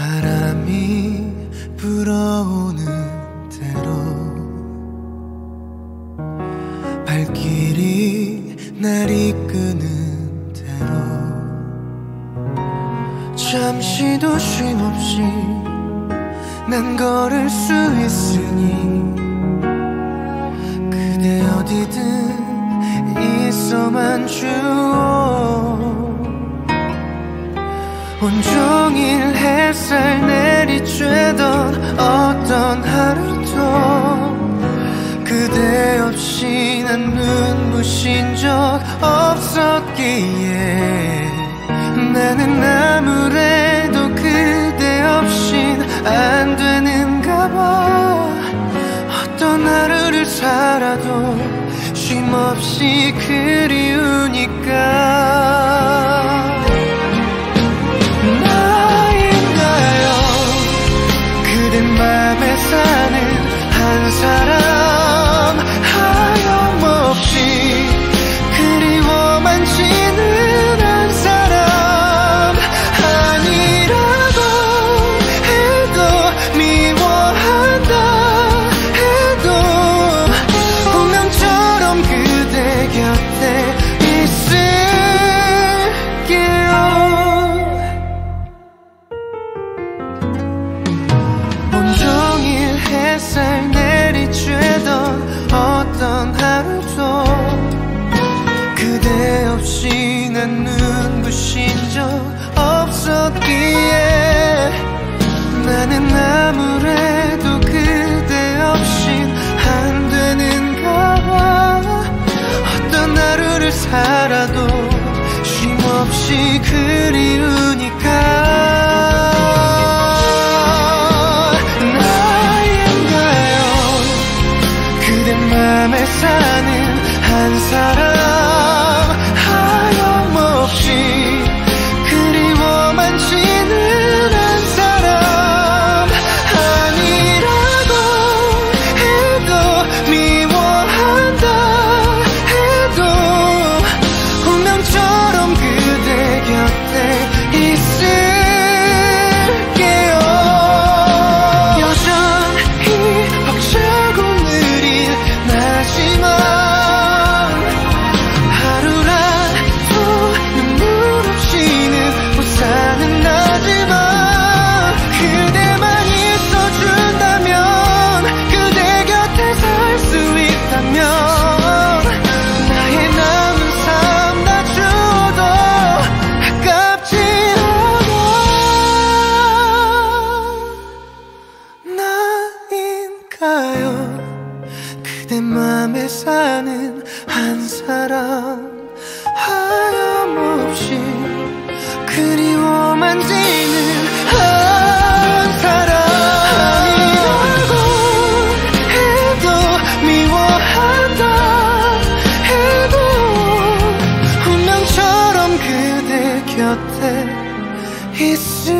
바람이 불어오는 대로 발길이 날 이끄는 대로 잠시도 쉼 없이 난 걸을 수 있으니 그대 어디든 햇살 내리쬐던 어떤 하루도 그대 없이 난 눈부신 적 없었기에 나는 아무래도 그대 없인 안 되는가 봐. 어떤 하루를 살아도 쉼없이 그리우 맘에 사는 한 사람 적 없었기에 나는 아무래도 그대 없인 안 되는가 봐. 어떤 하루를 살아도 쉼없이 그리우니까. 나인가요? 그대 맘에 사는 한 사람 사는 한 사람 하염없이 그리워만 지는 한 사람. 아무 것도 미워하다. 해도 분명 처럼 그댈 곁에 있을